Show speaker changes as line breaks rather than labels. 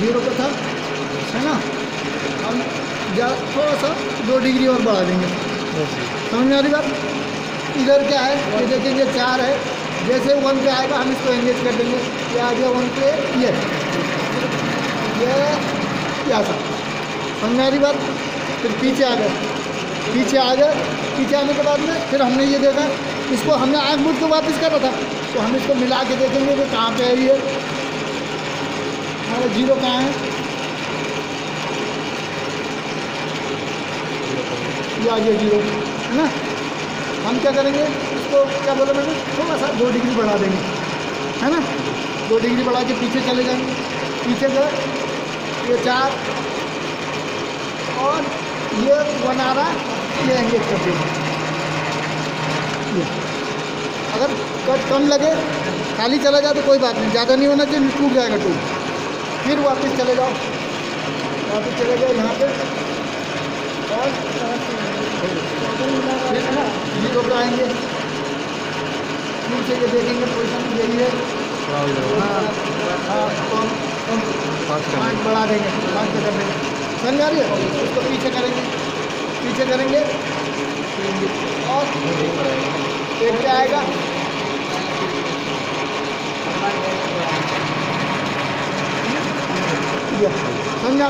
Zero का था, है ना? हम थोड़ा सा दो डिग्री और बढ़ा देंगे। समझ में आ रही बात? इधर क्या है? ये देखेंगे, चार है। जैसे वन पे आएगा, हम इसको एंगेज कर देंगे। ये आ गया वन पे, ये। ये क्या था समझ में आ रही बात? फिर पीछे आ गए। पीछे आ गए। पीछे आने के बाद में फिर हमने ये देखा, इसको हमने आँख मूझ के वापस करा था। तो हम इसको मिला के देखेंगे कि कहाँ पे है ये। हमारा ज़ीरो कहाँ है? ये आ गया ज़ीरो, है ना? हम क्या करेंगे? इसको क्या बोला मैंने? थोड़ा सा दो डिग्री बढ़ा देंगे, है ना? दो डिग्री बढ़ा के पीछे चले जाएँगे। पीछे गए ये चार और ये वन आ रहा, ये एंगेज कर देंगे। अगर कट कम लगे खाली चला जाए तो कोई बात नहीं। ज़्यादा नहीं होना चाहिए टूट जाएगा टूट। फिर वापस चले जाओ। वापस चले जाओ यहाँ पे। और ज़ीरो पे आएँगे। फिर से ये देखेंगे पोजिशन यही है हाँ हाँ तो पाँच बढ़ा देंगे पाँच पे कर देंगे समझ आ रही है? उसको पीछे करेंगे। पीछे करेंगे। और एक पे आएगा समझा